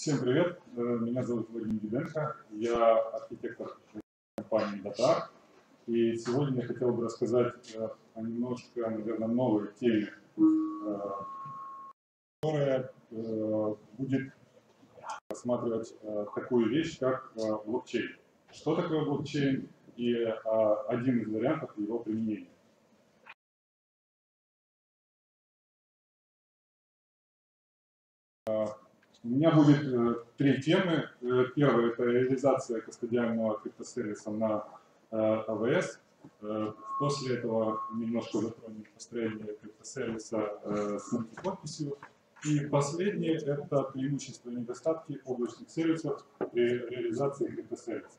Всем привет, Э, меня зовут Владимир Диденко, я архитектор компании Data. И сегодня я хотел бы рассказать э, о немножко, наверное, новой теме, э, которая будет рассматривать такую вещь, как блокчейн. Что такое блокчейн и э, один из вариантов его применения. У меня будет э, три темы. Э, Первая – это реализация кастодиального криптосервиса на э, AWS. Э, После этого немножко затронем построение криптосервиса э, с мультиподписью. И последнее – это преимущества и недостатки облачных сервисов при реализации криптосервиса.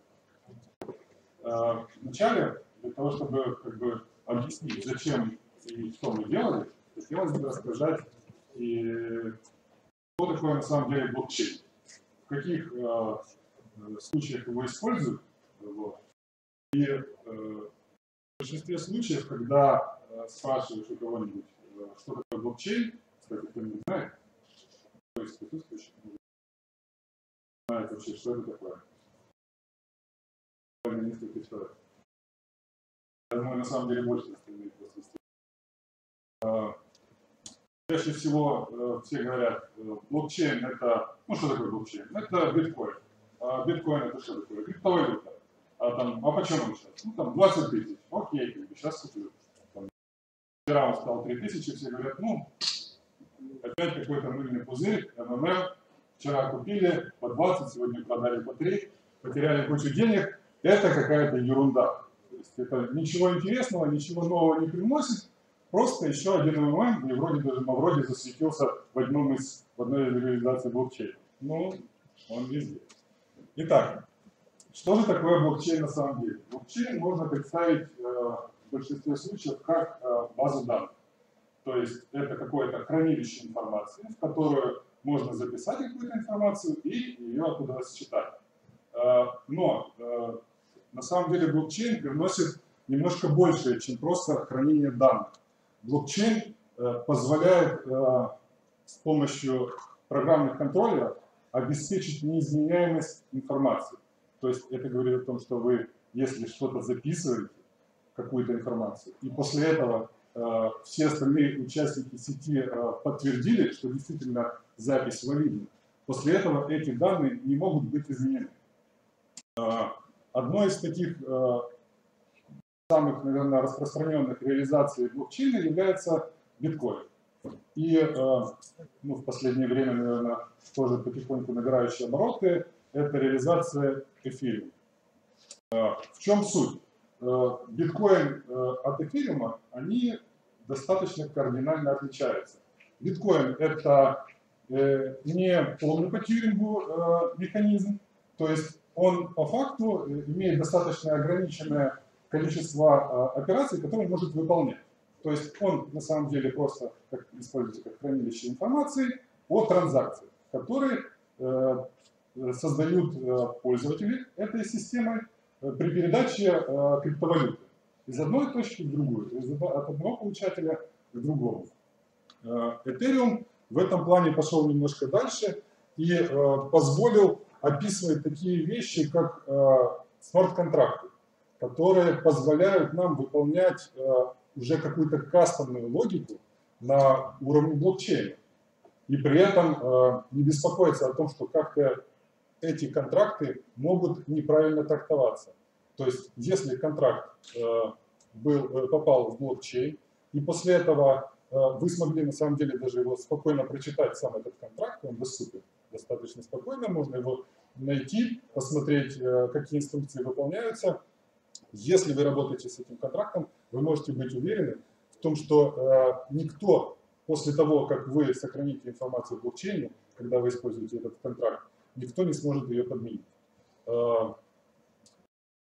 Вначале, для того, чтобы как бы, объяснить, зачем и что мы делали, хотелось бы рассказать и что такое на самом деле блокчейн, в каких э, случаях его используют. Вот. И э, в большинстве случаев, когда э, спрашиваешь у кого-нибудь, э, что такое блокчейн, кстати, кто-нибудь знает, кто из присутствующих знает вообще, что это такое? Я думаю, на самом деле больше остальных просто Чаще всего э, все говорят, э, блокчейн это, ну что такое блокчейн? Это биткоин. А биткоин это что такое? Криптовалюта. А, там, а почем он сейчас? Ну там 20 тысяч. Окей, как бы, сейчас куплю. Там, вчера он стал 3 тысячи, все говорят, ну, опять какой-то мыльный пузырь, МММ, вчера купили по 20, сегодня продали по 3, потеряли кучу денег. Это какая-то ерунда. То есть это ничего интересного, ничего нового не приносит, Просто еще один МММ, и вроде даже Мавроди засветился в, одном из, в одной из реализаций блокчейна. Ну, он везде. Итак, что же такое блокчейн на самом деле? Блокчейн можно представить э, в большинстве случаев как э, базу данных. То есть это какое-то хранилище информации, в которую можно записать какую-то информацию и ее оттуда считать. Э, но э, на самом деле блокчейн приносит немножко большее, чем просто хранение данных. Блокчейн э, позволяет э, с помощью программных контроллеров обеспечить неизменяемость информации. То есть это говорит о том, что вы, если что-то записываете, какую-то информацию, и после этого э, все остальные участники сети подтвердили, что действительно запись валидна, после этого эти данные не могут быть изменены. Одно из таких самых, наверное, распространенных реализаций блокчейна является биткоин. И э, ну, в последнее время, наверное, тоже потихоньку набирающие обороты, это реализация эфириума. Э, в чем суть? Э, биткоин от эфириума, они достаточно кардинально отличаются. Биткоин – это не полный по Тьюрингу механизм, то есть он по факту имеет достаточно ограниченное количество а, операций, которые он может выполнять. То есть он на самом деле просто как, используется как хранилище информации о транзакциях, которые э, создают э, пользователи этой системы э, при передаче криптовалюты из одной точки в другую, от одного получателя к другому. Ethereum в этом плане пошел немножко дальше и позволил описывать такие вещи, как смарт-контракты которые позволяют нам выполнять э, уже какую-то кастомную логику на уровне блокчейна. И при этом э, не беспокоиться о том, что как-то эти контракты могут неправильно трактоваться. То есть, если контракт э, был, попал в блокчейн, и после этого вы смогли на самом деле даже его спокойно прочитать, сам этот контракт, он доступен достаточно спокойно, можно его найти, посмотреть, какие инструкции выполняются, если вы работаете с этим контрактом, вы можете быть уверены в том, что э, никто после того, как вы сохраните информацию в блокчейне, когда вы используете этот контракт, никто не сможет ее подменить. Э,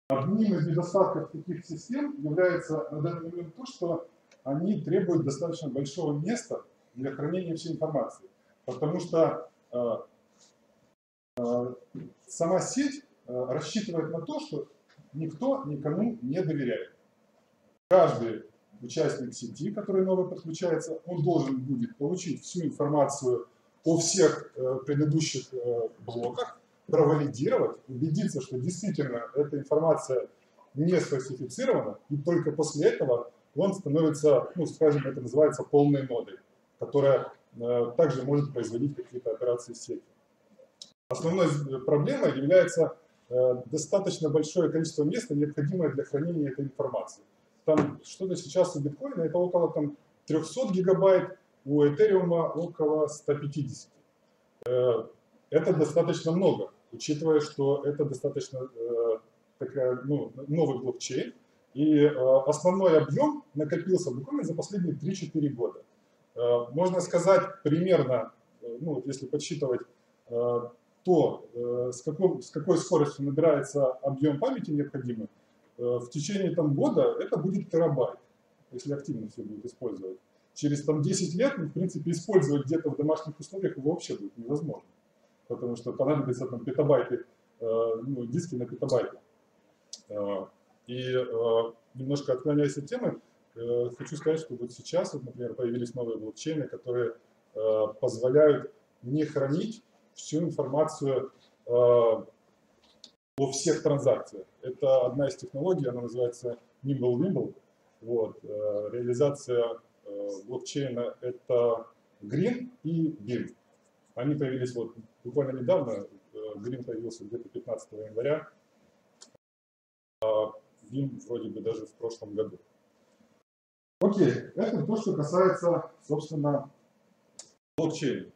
одним из недостатков таких систем является на данный момент то, что они требуют достаточно большого места для хранения всей информации. Потому что э, э, сама сеть э, рассчитывает на то, что никто никому не доверяет. Каждый участник сети, который новый подключается, он должен будет получить всю информацию по всех э, предыдущих э, блоках, провалидировать, убедиться, что действительно эта информация не сфальсифицирована, и только после этого он становится, ну, скажем, это называется полной нодой, которая э, также может производить какие-то операции в сети. Основной проблемой является э, достаточно большое количество места, необходимое для хранения этой информации. Там что-то сейчас у биткоина это около там, 300 гигабайт, у Этериума около 150. Э, это достаточно много, учитывая, что это достаточно э, такая, ну, новый блокчейн, и э, основной объем накопился буквально за последние 3-4 года. Можно сказать примерно, ну, если подсчитывать то, с какой, с какой скоростью набирается объем памяти необходимый, в течение там, года это будет терабайт, если активно все будет использовать через там, 10 лет, ну, в принципе, использовать где-то в домашних условиях его вообще будет невозможно. Потому что понадобятся там петабайты, э, ну, диски на петабайты. Э, и э, немножко отклоняясь от темы, э, хочу сказать, что вот сейчас, вот, например, появились новые блокчейны, которые э, позволяют не хранить всю информацию э, о всех транзакциях. Это одна из технологий, она называется Nimble Wimble. Вот, э, реализация Э, блокчейна это Green и BIM. Они появились вот буквально недавно, Green появился где-то 15 января, а BIM вроде бы даже в прошлом году. Окей, это то, что касается, собственно, блокчейна.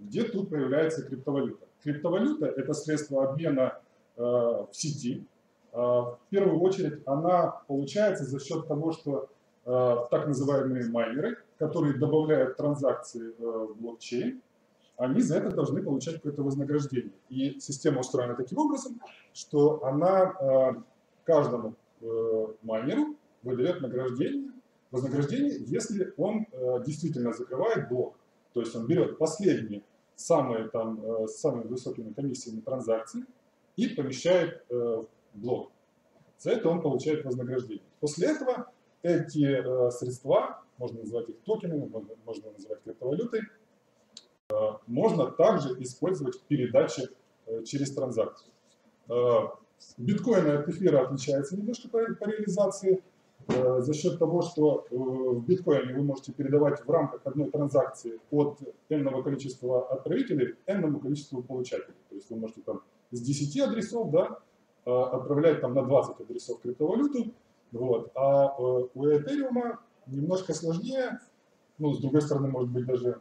Э, где тут появляется криптовалюта? Криптовалюта – это средство обмена в сети. В первую очередь она получается за счет того, что Э, так называемые майнеры, которые добавляют транзакции э, в блокчейн, они за это должны получать какое-то вознаграждение. И система устроена таким образом, что она э, каждому майнеру выдает награждение, вознаграждение, если он действительно закрывает блок. То есть он берет последние, самые, там, с самыми высокими комиссиями транзакции и помещает в блок. За это он получает вознаграждение. После этого эти э, средства, можно называть их токенами, можно, можно называть криптовалютой, э, можно также использовать в передаче э, через транзакцию. Э, биткоин от эфира отличается немножко по, реализации э, за счет того, что э, в биткоине вы можете передавать в рамках одной транзакции от n количества отправителей n количеству получателей. То есть вы можете там с 10 адресов да, э, отправлять там на 20 адресов криптовалюту, вот. А э, у Ethereum немножко сложнее, ну, с другой стороны, может быть, даже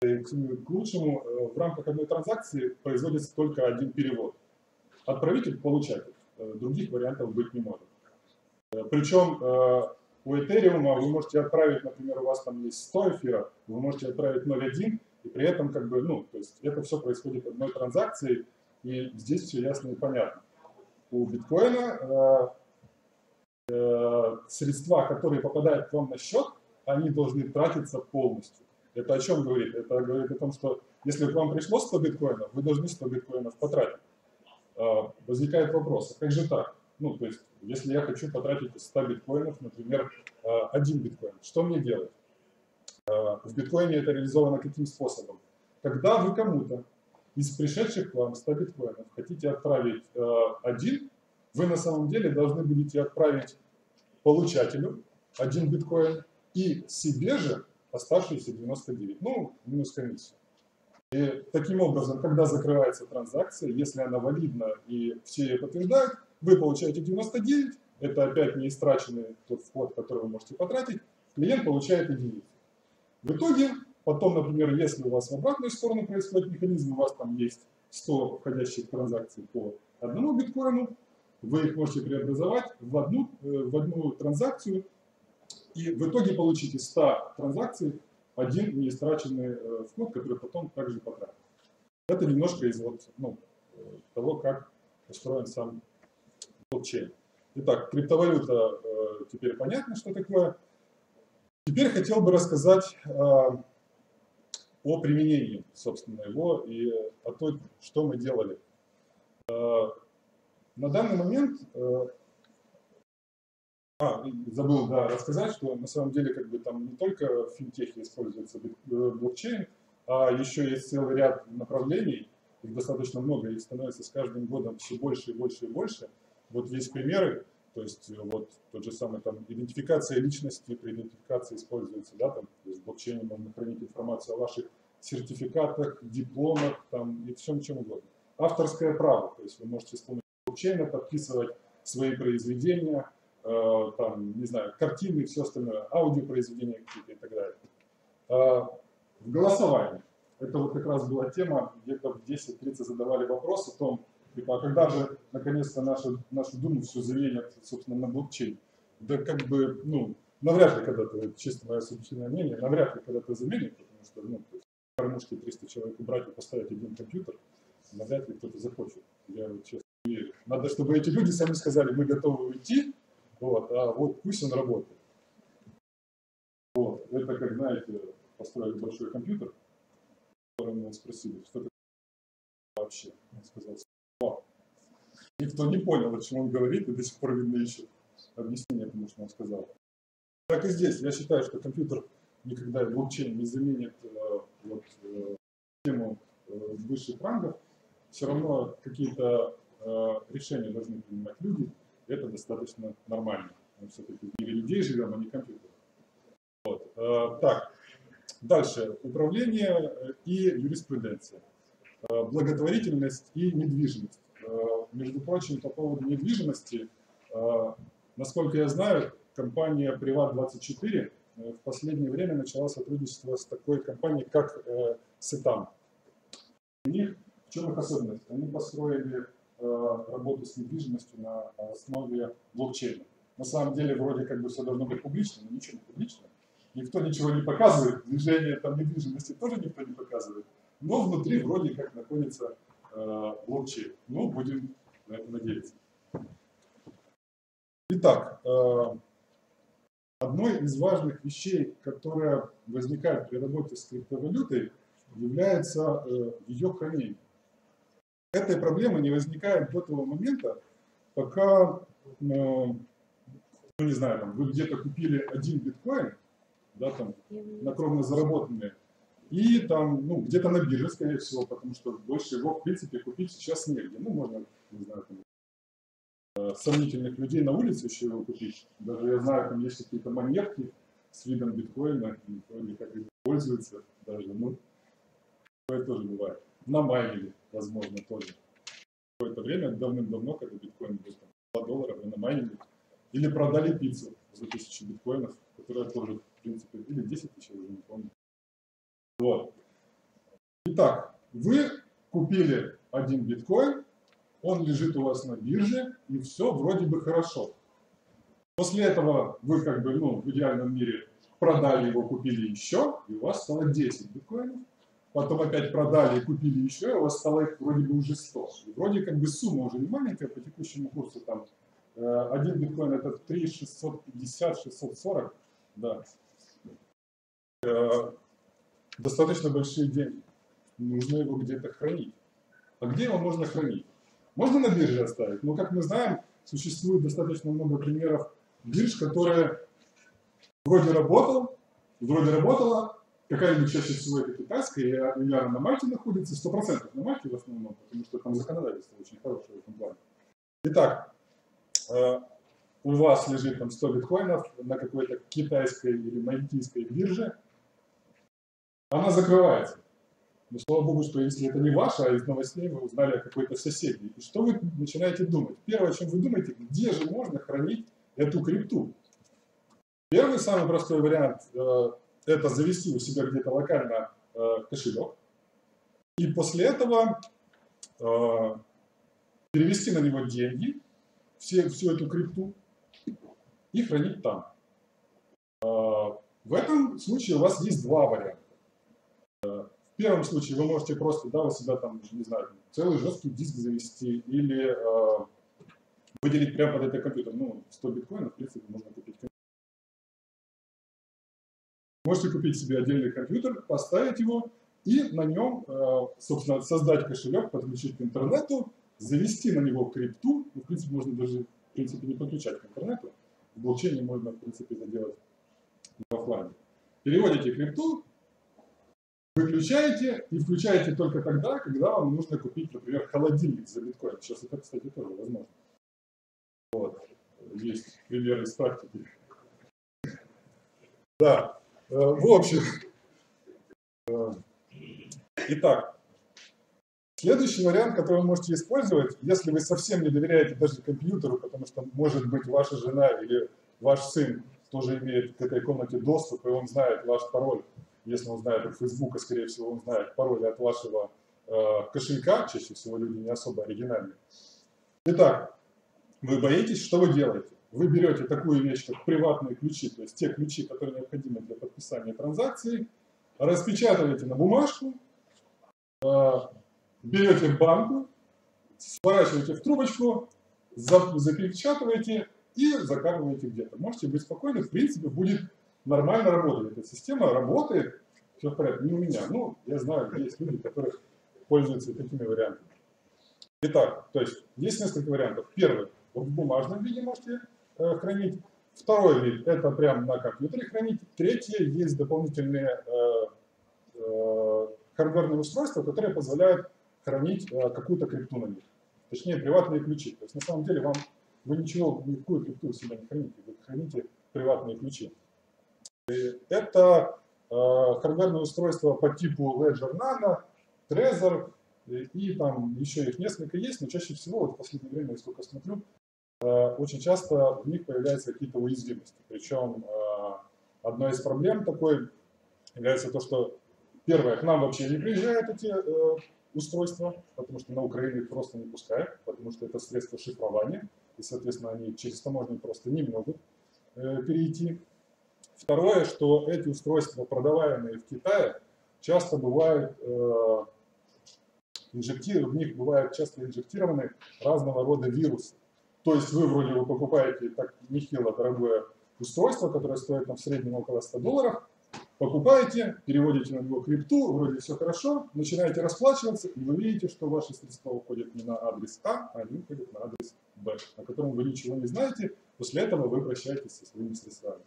к лучшему, э, в рамках одной транзакции производится только один перевод. Отправитель, получатель. Э, других вариантов быть не может. Причем у Ethereum вы можете отправить, например, у вас там есть 100 эфира, вы можете отправить 0.1, и при этом как бы, ну, то есть это все происходит одной транзакцией, и здесь все ясно и понятно. У биткоина Э, средства, которые попадают к вам на счет, они должны тратиться полностью. Это о чем говорит? Это говорит о том, что если к вам пришло 100 биткоинов, вы должны 100 биткоинов потратить. Возникает вопрос, а как же так? Ну, то есть, если я хочу потратить из 100 биткоинов, например, а, один биткоин, что мне делать? А, в биткоине это реализовано каким способом? Когда вы кому-то из пришедших к вам 100 биткоинов хотите отправить один, вы на самом деле должны будете отправить получателю один биткоин и себе же оставшиеся 99, ну, минус комиссию. И таким образом, когда закрывается транзакция, если она валидна и все ее подтверждают, вы получаете 99, это опять не истраченный тот вход, который вы можете потратить, клиент получает единицу. В итоге, потом, например, если у вас в обратную сторону происходит механизм, у вас там есть 100 входящих транзакций по одному биткоину, вы их можете преобразовать в одну, э, в одну транзакцию, и в итоге получите 100 транзакций, один неистраченный э, вход, который потом также потратит. Это немножко из вот, ну, э, того, как устроен сам блокчейн. Итак, криптовалюта теперь понятно, что такое. Теперь хотел бы рассказать о применении, собственно, его и о том, что мы делали. На данный момент, э, а, забыл да, рассказать, что на самом деле как бы там не только в финтехе используется э, блокчейн, а еще есть целый ряд направлений, их достаточно много, их становится с каждым годом все больше и больше и больше. Вот есть примеры, то есть вот тот же самый там идентификация личности, при идентификации используется, да, там, то есть в блокчейне можно хранить информацию о ваших сертификатах, дипломах, там и всем чем угодно. Авторское право, то есть вы можете с помощью блокчейна подписывать свои произведения, э, там, не знаю, картины и все остальное, аудиопроизведения какие-то и так далее. Э, в голосовании. Это вот как раз была тема, где-то в 10.30 задавали вопрос о том, типа, а когда же наконец-то нашу, нашу Думу все заменят, собственно, на блокчейн? Да как бы, ну, навряд ли когда-то, чисто мое субъективное мнение, навряд ли когда-то заменят, потому что, ну, кормушки 300 человек убрать и поставить один компьютер, навряд ли кто-то захочет. Я вот честно не верю. Надо, чтобы эти люди сами сказали, мы готовы уйти, вот, а вот пусть он работает. Вот, это как, знаете, построили большой компьютер, который меня спросили, что это вообще. Он сказал. Никто не понял, о чем он говорит, и до сих пор видно ищет объяснение тому, что он сказал. Так и здесь. Я считаю, что компьютер никогда блокчейн не заменит э, вот, э, тему э, высших рангов. Все равно какие-то э, решения должны принимать люди. Это достаточно нормально. Мы все-таки в мире людей живем, а не компьютеров. Вот. Так, Дальше. Управление и юриспруденция. Благотворительность и недвижимость. Э, между прочим, по поводу недвижимости, насколько я знаю, компания Privat24 в последнее время начала сотрудничество с такой компанией, как Сетам. У них в чем их особенность? Они построили работу с недвижимостью на основе блокчейна. На самом деле, вроде как бы все должно быть публично, но ничего не публично никто ничего не показывает, движение там недвижимости тоже никто не показывает, но внутри вроде как находится э, блокчейн. Ну, будем на это надеяться. Итак, э, одной из важных вещей, которая возникает при работе с криптовалютой, является э, ее хранение. Этой проблемы не возникает до того момента, пока, э, ну не знаю, там, вы где-то купили один биткоин, да, там, на кровно заработанные. И там, ну, где-то на бирже, скорее всего, потому что больше его, в принципе, купить сейчас негде. Ну, можно, не знаю, там, э, сомнительных людей на улице еще его купить. Даже я знаю, там есть какие-то монетки с видом биткоина, никто никак не пользуется даже, ну, такое тоже бывает. На майнинге, возможно, тоже. Какое-то время, давным-давно, когда биткоин был там 2 доллара, вы на майнинге, или продали пиццу за тысячу биткоинов, которая тоже принципе, или 10 тысяч, уже не помню. Итак, вы купили один биткоин, он лежит у вас на бирже, и все вроде бы хорошо. После этого вы как бы, ну, в идеальном мире продали его, купили еще, и у вас стало 10 биткоинов. Потом опять продали купили еще, и у вас стало их вроде бы уже 100. И вроде как бы сумма уже не маленькая по текущему курсу, там, э, один биткоин это 3 650, 640, да, Э, достаточно большие деньги. Нужно его где-то хранить. А где его можно хранить? Можно на бирже оставить, но, как мы знаем, существует достаточно много примеров бирж, которые вроде работал, вроде работала, какая-нибудь чаще всего это китайская, или наверное, на Мальте находится, 100% на Мальте в основном, потому что там законодательство очень хорошее в этом плане. Итак, э, у вас лежит там 100 биткоинов на какой-то китайской или мальтийской бирже, она закрывается. Но слава богу, что если это не ваше, а из новостей вы узнали о какой-то соседней. И что вы начинаете думать? Первое, о чем вы думаете, где же можно хранить эту крипту? Первый, самый простой вариант, э, это завести у себя где-то локально э, кошелек. И после этого э, перевести на него деньги, все, всю эту крипту, и хранить там. В этом случае у вас есть два варианта. В первом случае вы можете просто, да, у себя там, не знаю, целый жесткий диск завести или э, выделить прямо под этот компьютер. Ну, 100 биткоинов, в принципе, можно купить. Можете купить себе отдельный компьютер, поставить его и на нем, э, собственно, создать кошелек, подключить к интернету, завести на него крипту. Ну, в принципе, можно даже, в принципе, не подключать к интернету. В блокчейне можно, в принципе, это делать в офлайне. Переводите крипту, Выключаете и включаете только тогда, когда вам нужно купить, например, холодильник за биткоин. Сейчас это, кстати, тоже возможно. Вот. Есть примеры из практики. Да. Э, в общем. Э, итак. Следующий вариант, который вы можете использовать, если вы совсем не доверяете даже компьютеру, потому что, может быть, ваша жена или ваш сын тоже имеет к этой комнате доступ, и он знает ваш пароль если он знает от Фейсбука, скорее всего, он знает пароль от вашего э, кошелька, чаще всего люди не особо оригинальные. Итак, вы боитесь, что вы делаете? Вы берете такую вещь, как приватные ключи, то есть те ключи, которые необходимы для подписания транзакции, распечатываете на бумажку, э, берете банку, сворачиваете в трубочку, запечатываете и закапываете где-то. Можете быть спокойны, в принципе, будет нормально работает. Эта система работает, все в порядке. Не у меня. Ну, я знаю, есть люди, которые пользуются такими вариантами. Итак, то есть есть несколько вариантов. Первый, в бумажном виде можете э, хранить. Второй вид, это прямо на компьютере хранить. Третье, есть дополнительные э, э, хардверные устройства, которые позволяют хранить э, какую-то крипту на них. Точнее, приватные ключи. То есть на самом деле вам вы ничего, никакую крипту себя не храните, вы храните приватные ключи. Это э, хардверное устройство по типу Ledger Nano, Trezor, и там еще их несколько есть, но чаще всего, вот в последнее время, я сколько смотрю, э, очень часто в них появляются какие-то уязвимости. Причем э, одной из проблем такой является то, что, первое, к нам вообще не приезжают эти э, устройства, потому что на Украину их просто не пускают, потому что это средство шифрования, и, соответственно, они через таможню просто не могут перейти. Второе, что эти устройства, продаваемые в Китае, часто бывают э, в них бывают часто инжектированы разного рода вирусы. То есть вы вроде вы покупаете так нехило дорогое устройство, которое стоит там в среднем около 100 долларов, покупаете, переводите на него крипту, вроде все хорошо, начинаете расплачиваться, и вы видите, что ваши средства уходят не на адрес А, а они уходят на адрес Б, о котором вы ничего не знаете, после этого вы прощаетесь со своими средствами.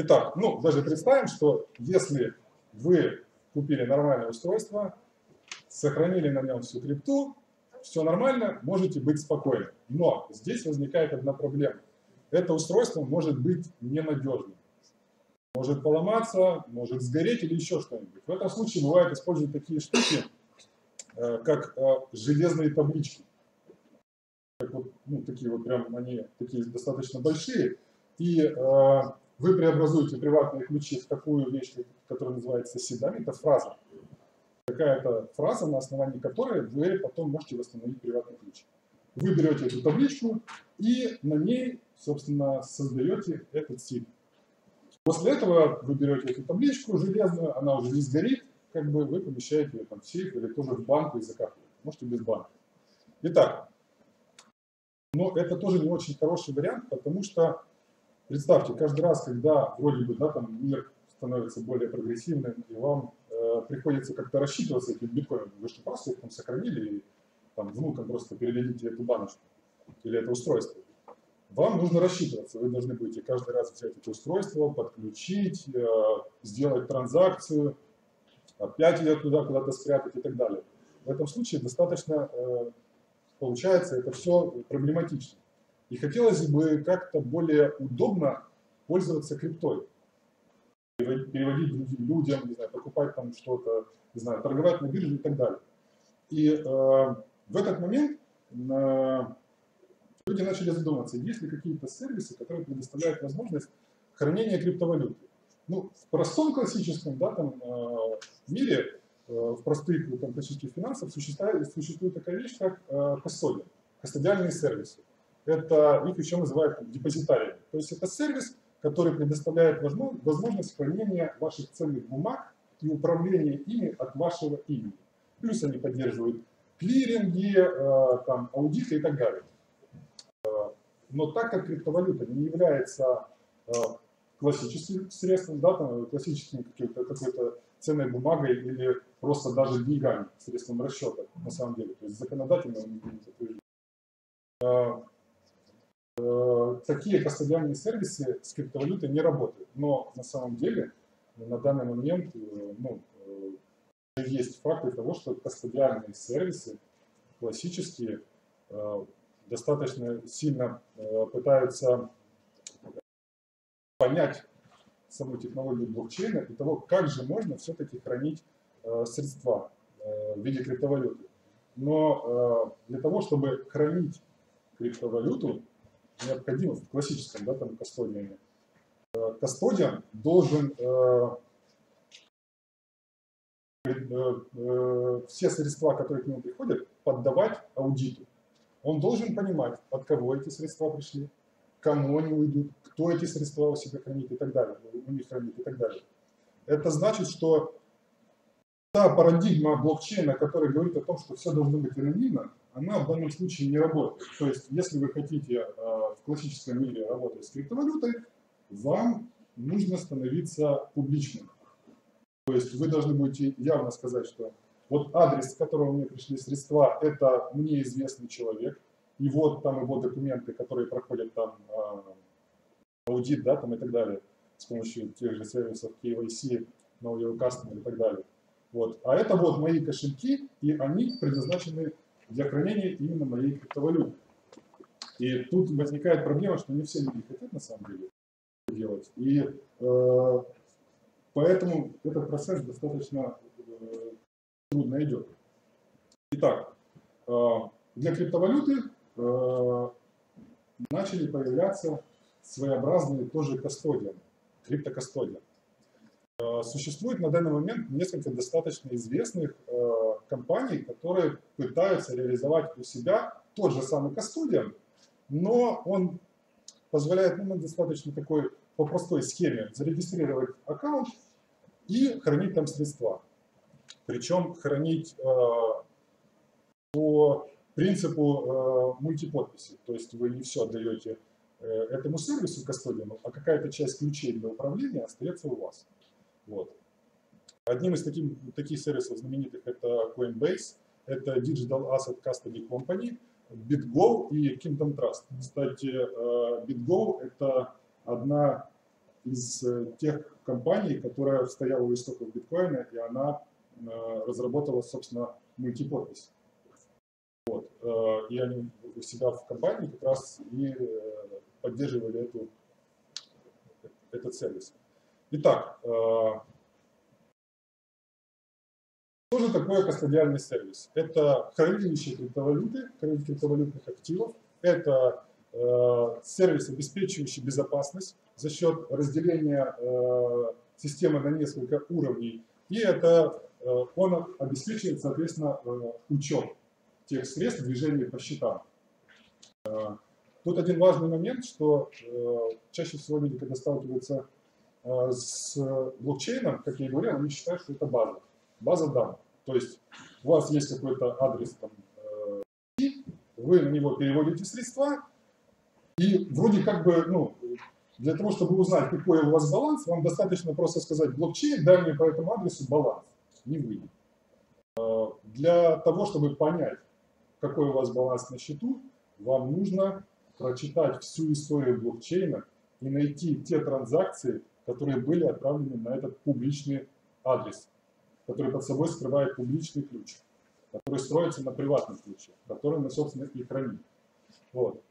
Итак, ну, даже представим, что если вы купили нормальное устройство, сохранили на нем всю крипту, все нормально, можете быть спокойны. Но здесь возникает одна проблема. Это устройство может быть ненадежным. Может поломаться, может сгореть или еще что-нибудь. В этом случае бывает использовать такие штуки, э, как э, железные таблички. Как вот, ну, такие вот прям, они такие достаточно большие. И э, вы преобразуете приватные ключи в такую вещь, которая называется седами, это фраза. Какая-то фраза, на основании которой вы потом можете восстановить приватный ключ. Вы берете эту табличку и на ней, собственно, создаете этот сид. После этого вы берете эту табличку железную, она уже не сгорит, как бы вы помещаете ее там в сейф или тоже в банку и закапываете. Можете без банка. Итак, но это тоже не очень хороший вариант, потому что Представьте, каждый раз, когда вроде бы да, там мир становится более прогрессивным, и вам э, приходится как-то рассчитываться этим биткоином, вы что, просто их там сохранили и там внукам просто передадите эту баночку или это устройство. Вам нужно рассчитываться, вы должны будете каждый раз взять это устройство, подключить, э, сделать транзакцию, опять ее туда куда-то спрятать и так далее. В этом случае достаточно, э, получается, это все проблематично. И хотелось бы как-то более удобно пользоваться криптой. Переводить людям, не знаю, покупать там что-то, не знаю, торговать на бирже и так далее. И э, в этот момент э, люди начали задумываться, есть ли какие-то сервисы, которые предоставляют возможность хранения криптовалюты. Ну, в простом классическом да, там, э, мире, э, в простых там, классических финансах существует, существует такая вещь, как э, кастодия, кастодиальные сервисы это их еще называют депозитарием. То есть это сервис, который предоставляет возможность хранения ваших ценных бумаг и управления ими от вашего имени. Плюс они поддерживают клиринги, э, там, аудиты и так далее. Э, но так как криптовалюта не является э, классическим средством, да, там, классическим какой-то ценной бумагой или просто даже деньгами, средством расчета, на самом деле, то есть законодательно такие кастодиальные сервисы с криптовалютой не работают. Но на самом деле на данный момент э, ну, э, есть факты того, что кастодиальные сервисы классические э, достаточно сильно пытаются понять саму технологию блокчейна и того, как же можно все-таки хранить средства в виде криптовалюты. Но для того, чтобы хранить криптовалюту, необходимо в классическом да, там, кастодиане, кастодиан должен Э, э, все средства, которые к нему приходят, поддавать аудиту. Он должен понимать, от кого эти средства пришли, кому они уйдут, кто эти средства у себя хранит и так далее, у них хранит и так далее. Это значит, что та парадигма блокчейна, которая говорит о том, что все должно быть анонимно, она в данном случае не работает. То есть, если вы хотите э, в классическом мире работать с криптовалютой, вам нужно становиться публичным. То есть вы должны будете явно сказать, что вот адрес, с которого мне пришли средства, это мне известный человек, и вот там его документы, которые проходят там а, аудит, да, там и так далее, с помощью тех же сервисов KYC, Know Your Customer и так далее. Вот. А это вот мои кошельки, и они предназначены для хранения именно моей криптовалюты. И тут возникает проблема, что не все люди хотят на самом деле делать. И э, Поэтому этот процесс достаточно э, трудно идет. Итак, э, для криптовалюты э, начали появляться своеобразные тоже кастодианы, криптокастодианы. Существует на данный момент несколько достаточно известных компаний, которые пытаются реализовать у себя тот же самый кастодиан, но он позволяет ну, достаточно такой по простой схеме зарегистрировать аккаунт и хранить там средства. Причем хранить э, по принципу э, мультиподписи. То есть вы не все отдаете э, этому сервису кастодиану, а какая-то часть ключей для управления остается у вас. Вот. Одним из таких, таких сервисов знаменитых это Coinbase, это Digital Asset Custody Company, BitGo и Kingdom Trust. Кстати, э, BitGo это одна из э, тех компаний, которая стояла у истоков биткоина, и она э, разработала, собственно, мультиподпись. Вот. И они у себя в компании как раз и поддерживали эту, этот сервис. Итак, что же такое кастодиальный сервис? Это хранилище криптовалюты, криптовалютных активов, это сервис, обеспечивающий безопасность за счет разделения э, системы на несколько уровней. И это э, он обеспечивает, соответственно, э, учет тех средств движения по счетам. Тут один важный момент, что чаще всего люди, когда сталкиваются с блокчейном, как я и говорил, они считают, что это база, база данных. То есть у вас есть какой-то адрес, там, вы на него переводите средства, и вроде как бы, ну, для того, чтобы узнать, какой у вас баланс, вам достаточно просто сказать блокчейн, дай мне по этому адресу баланс. Не вы. А, для того, чтобы понять, какой у вас баланс на счету, вам нужно прочитать всю историю блокчейна и найти те транзакции, которые были отправлены на этот публичный адрес, который под собой скрывает публичный ключ, который строится на приватном ключе, который мы, собственно, и храним. Вот.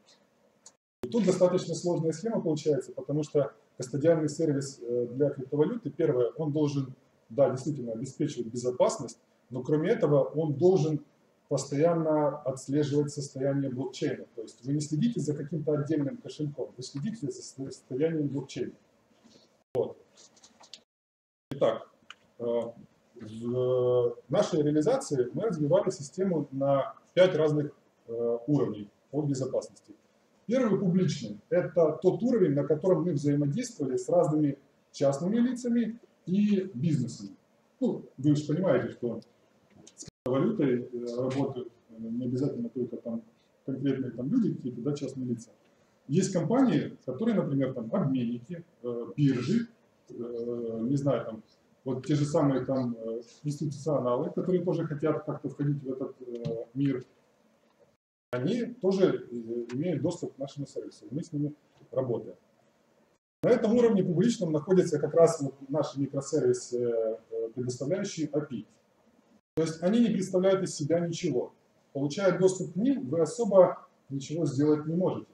И тут достаточно сложная схема получается, потому что кастодиальный сервис э, для криптовалюты, первое, он должен, да, действительно обеспечивать безопасность, но кроме этого он должен постоянно отслеживать состояние блокчейна. То есть вы не следите за каким-то отдельным кошельком, вы следите за состоянием блокчейна. Вот. Итак, э, в нашей реализации мы развивали систему на 5 разных э, уровней по безопасности. Первый публичный – это тот уровень, на котором мы взаимодействовали с разными частными лицами и бизнесами. Ну, вы же понимаете, что с валютой э, работают э, не обязательно только там конкретные там люди, какие-то да, частные лица. Есть компании, которые, например, там обменники, биржи, не знаю, там, вот те же самые там институционалы, которые тоже хотят как-то входить в этот мир они тоже э, имеют доступ к нашему сервису, мы с ними работаем. На этом уровне публичном находятся как раз вот наши микросервисы, э, предоставляющие API. То есть они не представляют из себя ничего. Получая доступ к ним, вы особо ничего сделать не можете.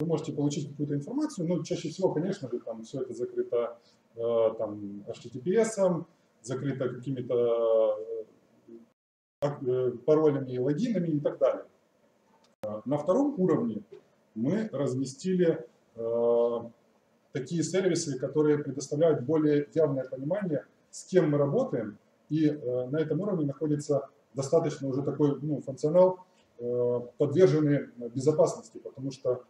Вы можете получить какую-то информацию, но чаще всего, конечно же, там все это закрыто э, там, HTTPS, закрыто какими-то э, паролями, логинами и так далее. На втором уровне мы разместили э, такие сервисы, которые предоставляют более явное понимание, с кем мы работаем, и э, на этом уровне находится достаточно уже такой ну, функционал, э, подверженный безопасности, потому что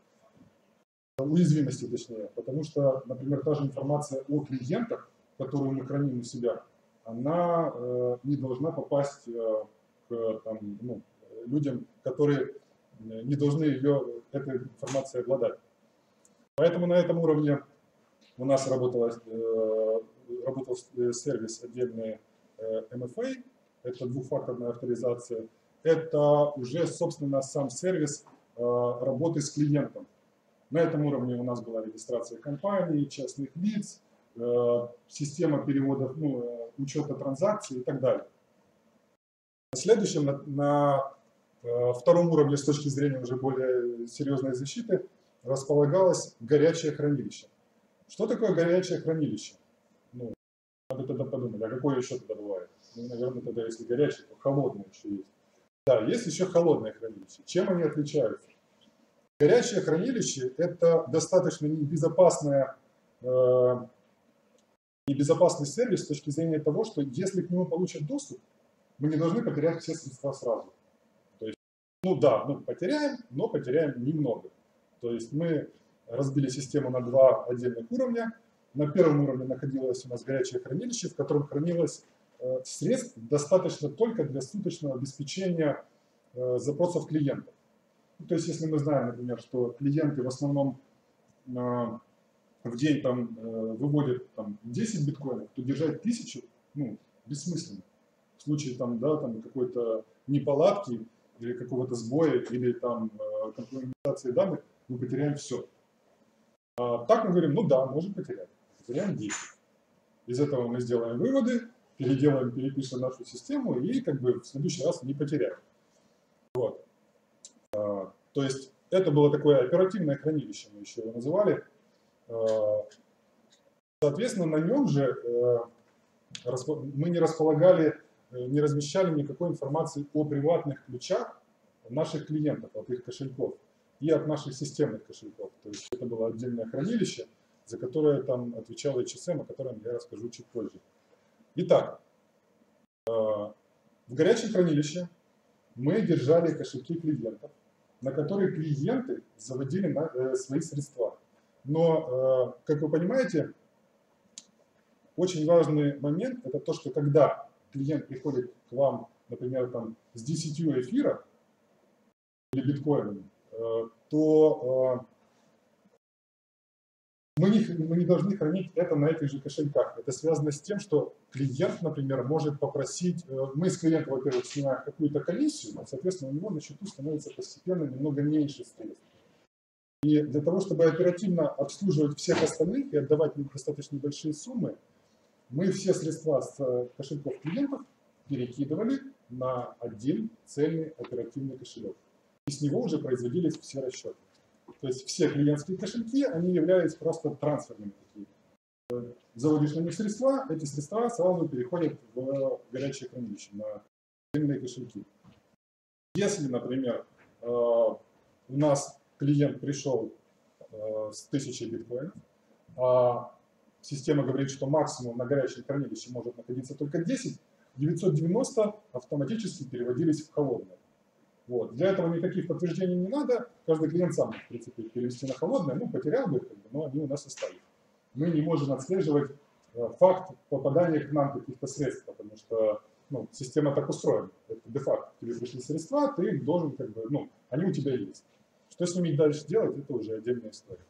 уязвимости точнее, потому что, например, та же информация о клиентах, которую мы храним у себя, она э, не должна попасть э, к там, ну, людям, которые не должны ее, этой информацией обладать. Поэтому на этом уровне у нас работала, э, работал сервис отдельный э, MFA, это двухфакторная авторизация. Это уже, собственно, сам сервис э, работы с клиентом. На этом уровне у нас была регистрация компаний, частных лиц, система переводов, ну, учета транзакций и так далее. На следующем, на, на втором уровне с точки зрения уже более серьезной защиты, располагалось горячее хранилище. Что такое горячее хранилище? Ну, надо тогда подумать, а какое еще тогда бывает? Ну, наверное, тогда если горячее, то холодное еще есть. Да, есть еще холодное хранилище. Чем они отличаются? Горячее хранилище – это достаточно небезопасная, э, небезопасный сервис с точки зрения того, что если к нему получат доступ, мы не должны потерять все средства сразу. То есть, ну да, ну потеряем, но потеряем немного. То есть мы разбили систему на два отдельных уровня. На первом уровне находилось у нас горячее хранилище, в котором хранилось э, средств достаточно только для суточного обеспечения э, запросов клиентов. Ну, то есть если мы знаем, например, что клиенты в основном э, в день там выводят там, 10 биткоинов, то держать тысячу ну, бессмысленно. В случае там, да, там какой-то неполадки или какого-то сбоя или там компрометации данных мы потеряем все. А, так мы говорим, ну да, можем потерять. Потеряем 10. Из этого мы сделаем выводы, переделаем, перепишем нашу систему и как бы в следующий раз не потеряем. Вот. А, то есть это было такое оперативное хранилище, мы еще его называли. А, соответственно, на нем же э, мы не располагали, э, не размещали никакой информации о приватных ключах наших клиентов, от их кошельков и от наших системных кошельков. То есть это было отдельное хранилище, за которое там отвечал HSM, о котором я расскажу чуть позже. Итак, э, в горячем хранилище мы держали кошельки клиентов, на которые клиенты заводили э, свои средства. Но, э, как вы понимаете, очень важный момент – это то, что когда клиент приходит к вам, например, там, с 10 эфира или биткоинами, Э, то э, мы не, мы не должны хранить это на этих же кошельках. Это связано с тем, что клиент, например, может попросить, э, мы с клиента, во-первых, снимаем какую-то комиссию, а, соответственно, у него на счету становится постепенно немного меньше средств. И для того, чтобы оперативно обслуживать всех остальных и отдавать им достаточно большие суммы, мы все средства с кошельков клиентов перекидывали на один цельный оперативный кошелек и с него уже производились все расчеты. То есть все клиентские кошельки, они являются просто трансферными такими. Заводишь на них средства, эти средства сразу переходят в горячее хранилище, на отдельные кошельки. Если, например, э, у нас клиент пришел э, с 1000 биткоинов, а система говорит, что максимум на горячем хранилище может находиться только 10, 990 автоматически переводились в холодное. Вот. Для этого никаких подтверждений не надо, каждый клиент сам, в принципе, перевести на холодное, ну, потерял бы, бы, но они у нас остались. Мы не можем отслеживать э, факт попадания к нам каких-то средств, потому что ну, система так устроена. Это де-факто. Тебе пришли средства, ты их должен, как бы, ну, они у тебя есть. Что с ними дальше делать, это уже отдельная история.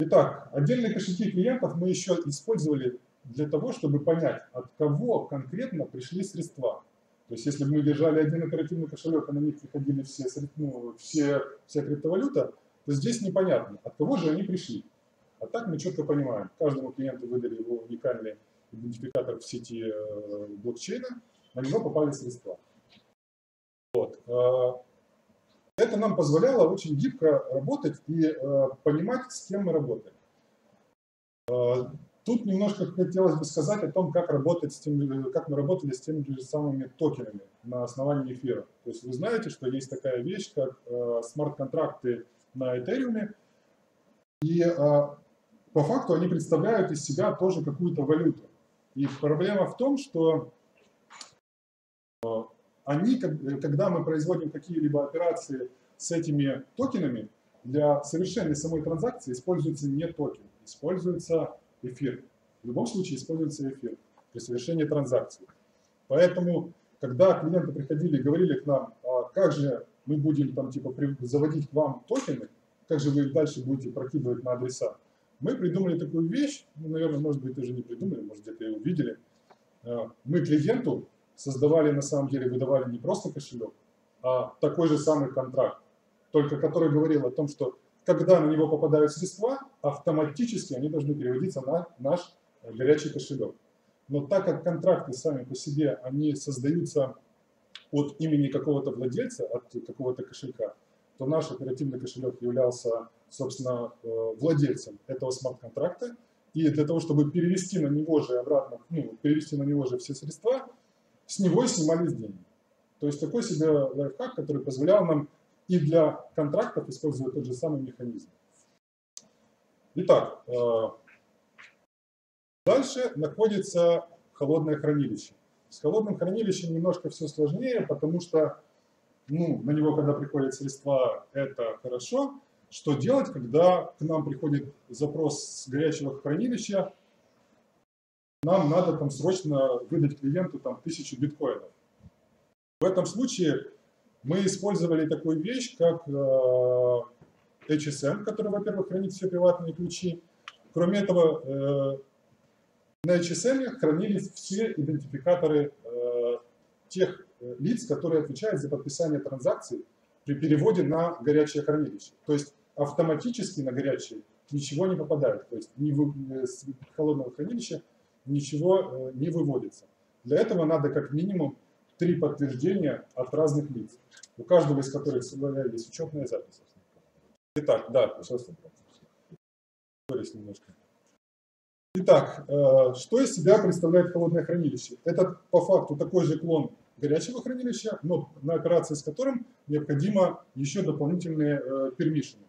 Итак, отдельные кошельки клиентов мы еще использовали для того, чтобы понять, от кого конкретно пришли средства. То есть если бы мы держали один оперативный кошелек, а на них приходили все, ну, все, вся криптовалюта, то здесь непонятно, от кого же они пришли. А так мы четко понимаем, каждому клиенту выдали его уникальный идентификатор в сети э, блокчейна, на него попали средства. Вот. Э, это нам позволяло очень гибко работать и э, понимать, с кем мы работаем. Тут немножко хотелось бы сказать о том, как, работать с тем, как мы работали с теми же самыми токенами на основании эфира. То есть вы знаете, что есть такая вещь, как смарт-контракты на Ethereum, и по факту они представляют из себя тоже какую-то валюту. И проблема в том, что э, они, когда мы производим какие-либо операции с этими токенами, для совершения самой транзакции используется не токен, используется эфир. В любом случае используется эфир при совершении транзакции. Поэтому, когда клиенты приходили и говорили к нам, а как же мы будем там типа заводить к вам токены, как же вы их дальше будете прокидывать на адреса, мы придумали такую вещь, ну, наверное, может быть, даже не придумали, может, где-то ее увидели. А, мы клиенту создавали, на самом деле, выдавали не просто кошелек, а такой же самый контракт, только который говорил о том, что когда на него попадают средства, автоматически они должны переводиться на наш горячий кошелек. Но так как контракты сами по себе, они создаются от имени какого-то владельца, от какого-то кошелька, то наш оперативный кошелек являлся, собственно, э, владельцем этого смарт-контракта. И для того, чтобы перевести на него же обратно, ну, перевести на него же все средства, с него снимались деньги. То есть такой себе лайфхак, который позволял нам и для контрактов использовать тот же самый механизм. Итак, э, дальше находится холодное хранилище. С холодным хранилищем немножко все сложнее, потому что ну, на него, когда приходят средства, это хорошо. Что делать, когда к нам приходит запрос с горячего хранилища, нам надо там срочно выдать клиенту там тысячу биткоинов. В этом случае мы использовали такую вещь, как э, HSM, который, во-первых, хранит все приватные ключи. Кроме этого, э, на HSM хранились все идентификаторы э, тех Э, лиц, которые отвечают за подписание транзакций при переводе на горячее хранилище. То есть автоматически на горячее ничего не попадает, то есть э, с холодного хранилища ничего не выводится. Для этого надо как минимум три подтверждения от разных лиц, у каждого из которых есть учетная запись. Итак, да, пожалуйста. немножко. Итак, что из себя представляет холодное хранилище? Это по факту такой же клон горячего хранилища, но на операции с которым необходимо еще дополнительные э, пермишины.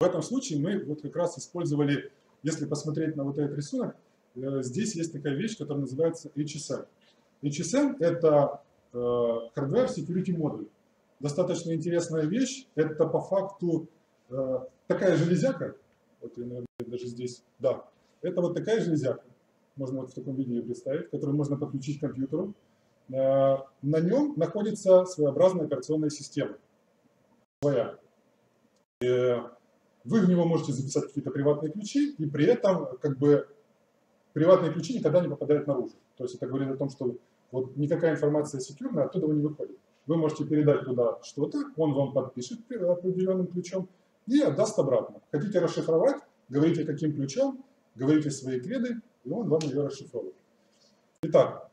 В этом случае мы вот как раз использовали, если посмотреть на вот этот рисунок, э, здесь есть такая вещь, которая называется HSM. HSM – это э, Hardware Security модуль. Достаточно интересная вещь. Это по факту э, такая железяка, вот я, наверное, даже здесь, да, это вот такая железяка, можно вот в таком виде ее представить, которую можно подключить к компьютеру. Э, на нем находится своеобразная операционная система. Своя. Э, вы в него можете записать какие-то приватные ключи, и при этом как бы приватные ключи никогда не попадают наружу. То есть это говорит о том, что вот никакая информация секьюрная оттуда не выходит. Вы можете передать туда что-то, он вам подпишет определенным ключом и отдаст обратно. Хотите расшифровать, говорите каким ключом, говорите свои креды, и он вам ее расшифровывает. Итак,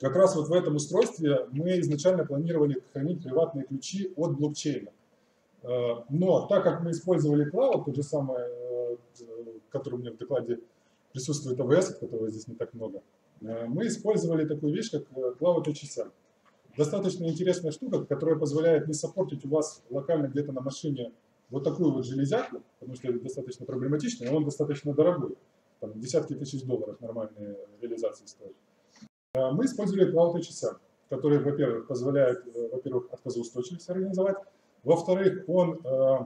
как раз вот в этом устройстве мы изначально планировали хранить приватные ключи от блокчейна. Э, но так как мы использовали Cloud, тот же самый, э, который у меня в докладе присутствует AWS, которого здесь не так много, э, мы использовали такую вещь, как Cloud HSM. Достаточно интересная штука, которая позволяет не саппортить у вас локально где-то на машине вот такую вот железяку, потому что это достаточно проблематично, и он достаточно дорогой. Там десятки тысяч долларов нормальные реализации стоят. Э, мы использовали Cloud HSM, который, во-первых, позволяет, э, во-первых, отказоустойчивость организовать, во-вторых, он э,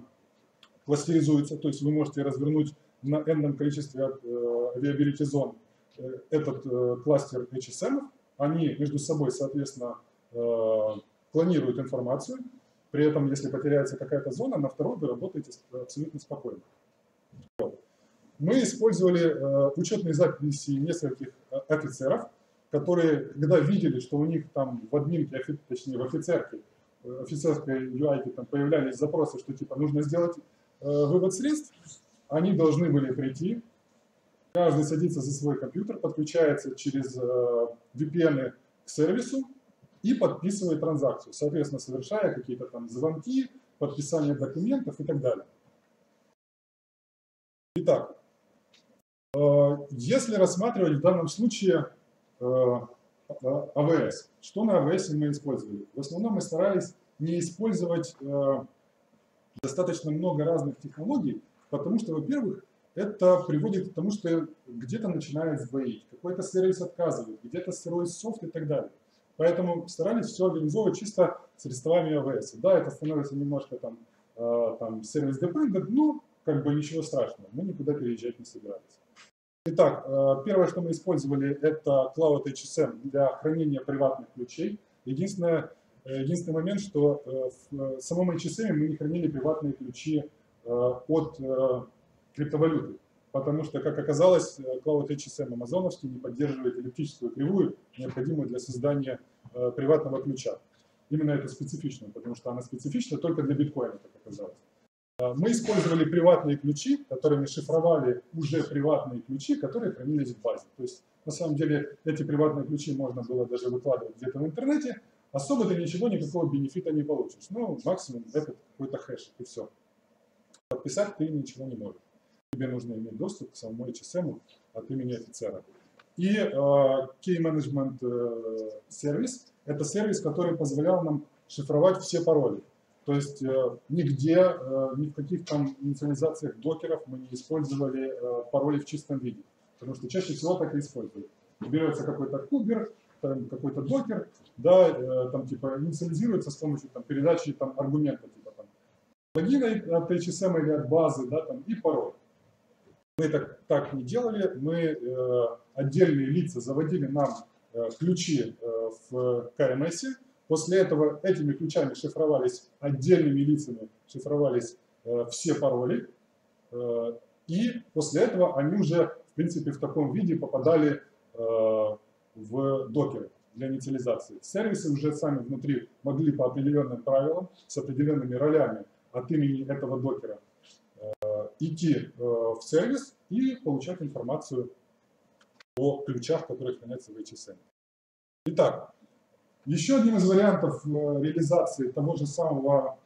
кластеризуется, то есть вы можете развернуть на n количестве availability зон этот кластер HSM, они между собой, соответственно, клонируют информацию, при этом, если потеряется какая-то зона, на второй вы работаете абсолютно спокойно. Мы использовали учетные записи нескольких офицеров, которые, когда видели, что у них там в админке, точнее в офицерке, офицерской UI там появлялись запросы, что типа нужно сделать э, вывод средств, они должны были прийти, каждый садится за свой компьютер, подключается через э, VPN к сервису и подписывает транзакцию, соответственно, совершая какие-то там звонки, подписание документов и так далее. Итак, э, если рассматривать в данном случае э, АВС, что на АВС мы использовали? В основном мы старались не использовать э, достаточно много разных технологий, потому что, во-первых, это приводит к тому, что где-то начинает сбоить, какой-то сервис отказывает, где-то сырой софт и так далее. Поэтому старались все организовывать чисто средствами AWS. Да, это становится немножко там, э, там сервис dependent, но как бы ничего страшного, мы никуда переезжать не собирались. Итак, э, первое, что мы использовали, это Cloud HSM для хранения приватных ключей. Единственное, э, единственный момент, что в самом HSM мы не хранили приватные ключи от криптовалюты. Потому что, как оказалось, Cloud HSM амазоновский не поддерживает эллиптическую кривую, необходимую для создания э, приватного ключа. Именно это специфично, потому что она специфична только для биткоина, как оказалось. Э, мы использовали приватные ключи, которыми шифровали уже приватные ключи, которые хранились в базе. То есть, на самом деле, эти приватные ключи можно было даже выкладывать где-то в интернете, особо ты ничего, никакого бенефита не получишь. Ну, максимум это какой-то хэш, и все. Подписать ты ничего не можешь тебе нужно иметь доступ к самому HSM от имени офицера. И э, Key Management э, сервис – это сервис, который позволял нам шифровать все пароли. То есть э, нигде, э, ни в каких там инициализациях докеров мы не использовали э, пароли в чистом виде. Потому что чаще всего так и используют. Берется какой-то кубер, какой-то докер, да, э, там типа инициализируется с помощью там, передачи там, аргумента, типа там, логина от HSM или от базы, да, там, и пароль. Мы так, так не делали, мы э, отдельные лица заводили нам э, ключи э, в КМС, после этого этими ключами шифровались отдельными лицами, шифровались э, все пароли, э, и после этого они уже, в принципе, в таком виде попадали э, в докеры для инициализации. Сервисы уже сами внутри могли по определенным правилам, с определенными ролями от имени этого докера идти э, в сервис и получать информацию о ключах, которые хранятся в HSM. Итак, еще одним из вариантов э, реализации того же самого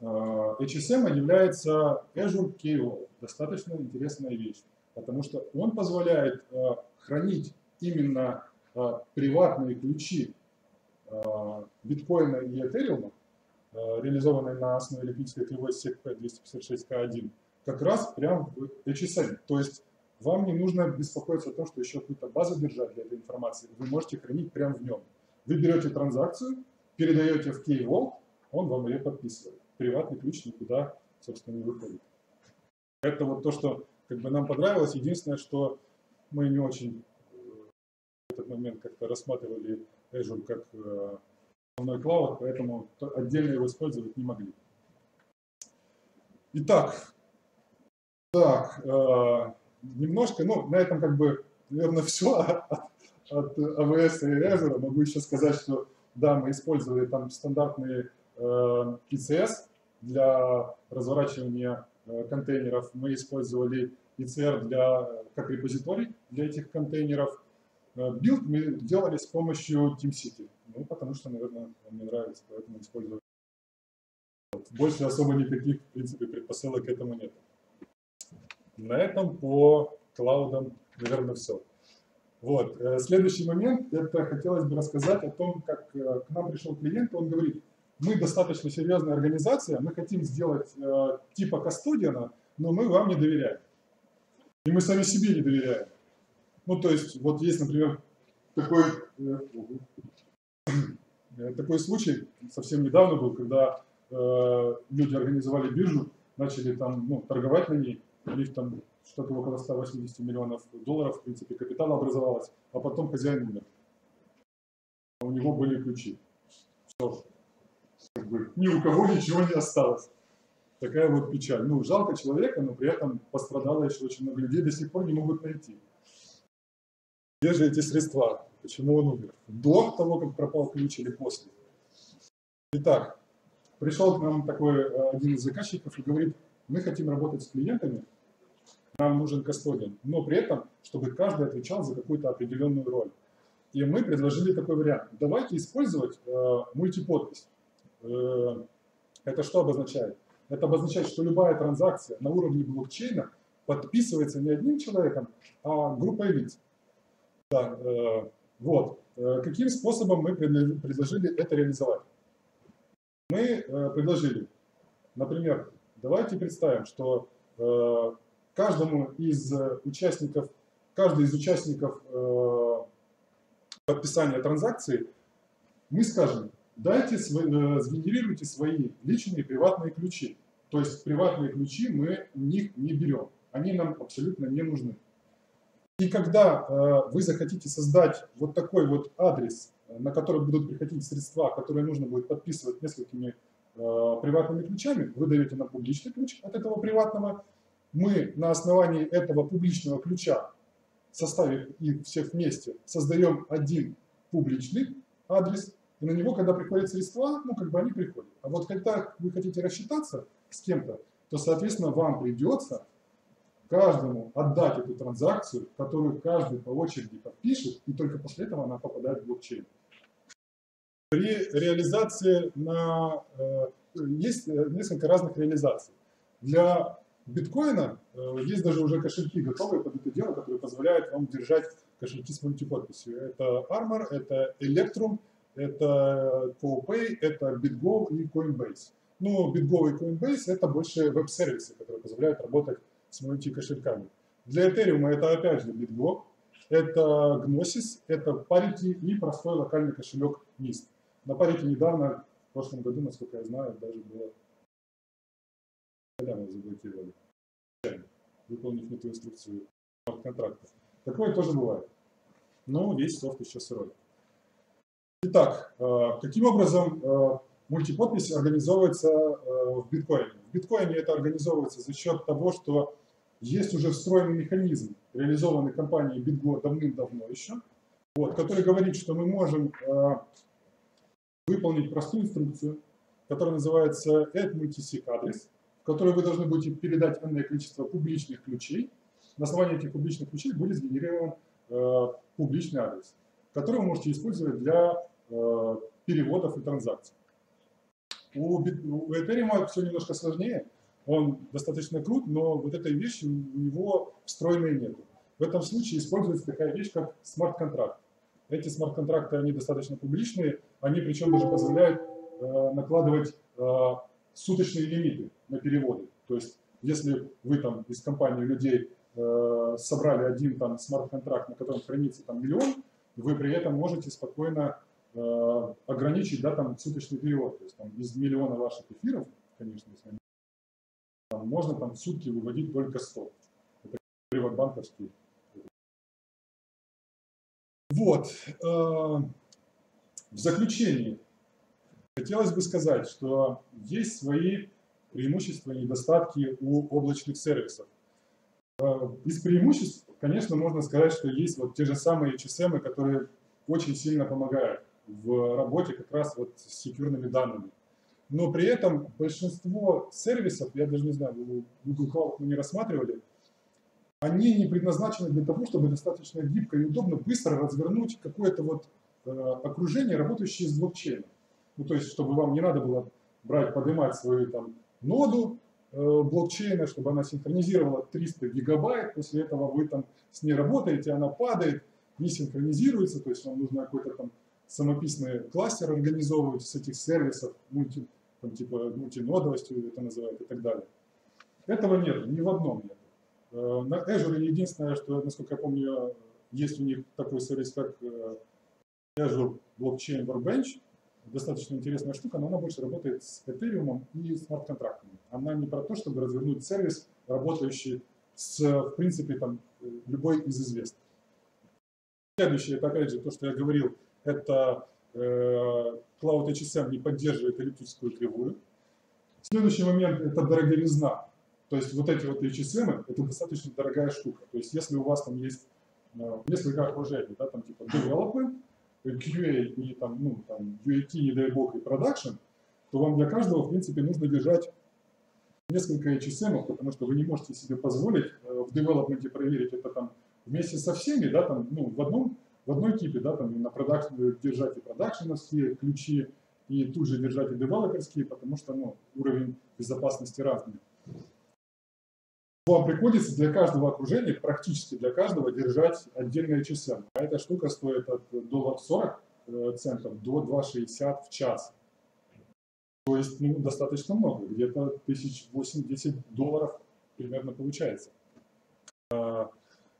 э, HSM является Azure KO. Достаточно интересная вещь, потому что он позволяет хранить именно приватные ключи биткоина и этериума, реализованные на основе электрической кривой SECP 256K1, как раз прямо в HSM. То есть вам не нужно беспокоиться о том, что еще какую-то базу держать для этой информации. Вы можете хранить прямо в нем. Вы берете транзакцию, передаете в Key-Vault, он вам ее подписывает. Приватный ключ никуда, собственно, не выходит. Это вот то, что как бы нам понравилось. Единственное, что мы не очень э, в этот момент как-то рассматривали Azure как э, основной клауд, поэтому отдельно его использовать не могли. Итак, так, э, немножко, ну, на этом как бы, наверное, все от, AWS и Azure. Могу еще сказать, что да, мы использовали там стандартные э, ECS для разворачивания э, контейнеров. Мы использовали ECR для, как репозиторий для этих контейнеров. Э, build мы делали с помощью TeamCity. Ну, потому что, наверное, мне нравится, поэтому использую. Больше особо никаких, в принципе, предпосылок к этому нет. На этом по клаудам, наверное, все. Вот. Э, следующий момент, это хотелось бы рассказать о том, как э, к нам пришел клиент, он говорит, мы достаточно серьезная организация, мы хотим сделать э, типа кастодиана, но мы вам не доверяем. И мы сами себе не доверяем. Ну, то есть, вот есть, например, такой, э, такой случай, совсем недавно был, когда э, люди организовали биржу, начали там ну, торговать на ней, у них там что-то около 180 миллионов долларов, в принципе, капитала образовалось, а потом хозяин умер. А у него были ключи. Все. Как бы, ни у кого ничего не осталось. Такая вот печаль. Ну, жалко человека, но при этом пострадало еще очень много людей, до сих пор не могут найти. Где же эти средства? Почему он умер? До того, как пропал ключ или после? Итак, пришел к нам такой э, один из заказчиков и говорит, мы хотим работать с клиентами, нам нужен кастодиан, но при этом, чтобы каждый отвечал за какую-то определенную роль. И мы предложили такой вариант. Давайте использовать э, мультиподпись. Э, это что обозначает? Это обозначает, что любая транзакция на уровне блокчейна подписывается не одним человеком, а группой лиц. Да, э, вот. Э, каким способом мы предложили это реализовать? Мы э, предложили, например, давайте представим, что э, каждому из участников, каждый из участников э, подписания транзакции мы скажем, дайте, сгенерируйте свои личные приватные ключи. То есть приватные ключи мы у них не берем. Они нам абсолютно не нужны. И когда э, вы захотите создать вот такой вот адрес, на который будут приходить средства, которые нужно будет подписывать несколькими э, приватными ключами, вы даете нам публичный ключ от этого приватного. Мы на основании этого публичного ключа, составив их всех вместе, создаем один публичный адрес, и на него, когда приходят средства, ну, как бы они приходят. А вот когда вы хотите рассчитаться с кем-то, то, соответственно, вам придется каждому отдать эту транзакцию, которую каждый по очереди подпишет, и только после этого она попадает в блокчейн. При реализации на, э, есть э, несколько разных реализаций. Для биткоина э, есть даже уже кошельки готовые под это дело, которые позволяют вам держать кошельки с мультиподписью. Это Armor, это Electrum, это CoPay, это BitGo и Coinbase. Ну, BitGo и Coinbase это больше веб-сервисы, которые позволяют работать с мультикошельками. Для Ethereum это опять же BitGo, это Gnosis, это Parity и простой локальный кошелек NIST. На Parity недавно, в прошлом году, насколько я знаю, даже было заблокировали, выполнив не ту инструкцию контракта. Такое тоже бывает. Но весь софт еще сырой. Итак, э, каким образом э, мультиподпись организовывается э, в биткоине? В биткоине это организовывается за счет того, что есть уже встроенный механизм, реализованный компанией BitGo давным-давно еще, вот, который говорит, что мы можем выполнить простую инструкцию, которая называется add multisig в которой вы должны будете передать энное количество публичных ключей. На основании этих публичных ключей будет сгенерирован публичный адрес который вы можете использовать для э, переводов и транзакций. У, у Ethereum все немножко сложнее, он достаточно крут, но вот этой вещи у него встроенной нет. В этом случае используется такая вещь, как смарт-контракт. Эти смарт-контракты, они достаточно публичные, они причем даже позволяют э, накладывать э, суточные лимиты на переводы. То есть, если вы там из компании людей э, собрали один там смарт-контракт, на котором хранится там миллион, вы при этом можете спокойно э, ограничить да, там, суточный перевод. То есть там, из миллиона ваших эфиров, конечно, если они, там, можно там, в сутки выводить только 100. Это привод банковский. Вот. Э, в заключении хотелось бы сказать, что есть свои преимущества и недостатки у облачных сервисов. Э, из преимуществ конечно, можно сказать, что есть вот те же самые HSM, которые очень сильно помогают в работе как раз вот с секьюрными данными. Но при этом большинство сервисов, я даже не знаю, Google Cloud мы не рассматривали, они не предназначены для того, чтобы достаточно гибко и удобно быстро развернуть какое-то вот э, окружение, работающее с блокчейном. Ну, то есть, чтобы вам не надо было брать, поднимать свою там ноду, Э, блокчейна, чтобы она синхронизировала 300 гигабайт, после этого вы там с ней работаете, она падает, не синхронизируется, то есть вам нужно какой-то там самописный кластер организовывать с этих сервисов, мульти, там, типа мультинодовостью это называют и так далее. Этого нет, ни в одном нет. Э, на Azure единственное, что, насколько я помню, есть у них такой сервис, как э, Azure Blockchain Workbench, достаточно интересная штука, но она больше работает с Ethereum и смарт-контрактами. Она не про то, чтобы развернуть сервис, работающий с, в принципе, там, любой из известных. Следующее, это опять же то, что я говорил, это э, Cloud HSM не поддерживает эллиптическую кривую. Следующий момент – это дороговизна. То есть вот эти вот HSM – это достаточно дорогая штука. То есть если у вас там есть э, несколько окружений, да, там типа development, QA и там, ну, там, UAT, не дай бог, и production, то вам для каждого, в принципе, нужно держать несколько HSM, потому что вы не можете себе позволить э, в девелопменте проверить это там вместе со всеми, да, там, ну, в одном, в одной кипе, да, там, на production, держать и продакшеновские ключи, и тут же держать и девелоперские, потому что, ну, уровень безопасности разный. Вам приходится для каждого окружения, практически для каждого, держать отдельный HSM. А эта штука стоит от долларов 40 э, центов до 2,60 в час. То есть ну, достаточно много, где-то 1008-10 долларов примерно получается. А,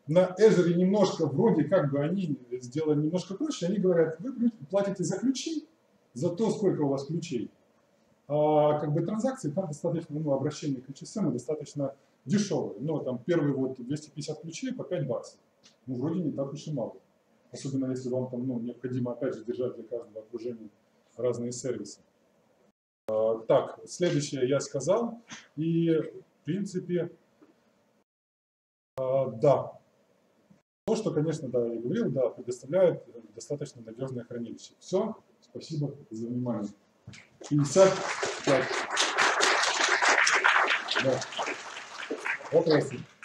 на Azure немножко, вроде как бы они сделали немножко проще, они говорят, вы платите за ключи, за то, сколько у вас ключей. А как бы транзакции там достаточно, ну, обращение к HSM достаточно дешевые. Ну, там первый вот 250 ключей по 5 баксов. Ну, вроде не так уж и мало. Особенно если вам там, ну, необходимо, опять же, держать для каждого окружения разные сервисы. А, так, следующее я сказал. И, в принципе, а, да. То, что, конечно, да, я говорил, да, предоставляет достаточно надежное хранилище. Все, спасибо за внимание. 55. Да. 大谷。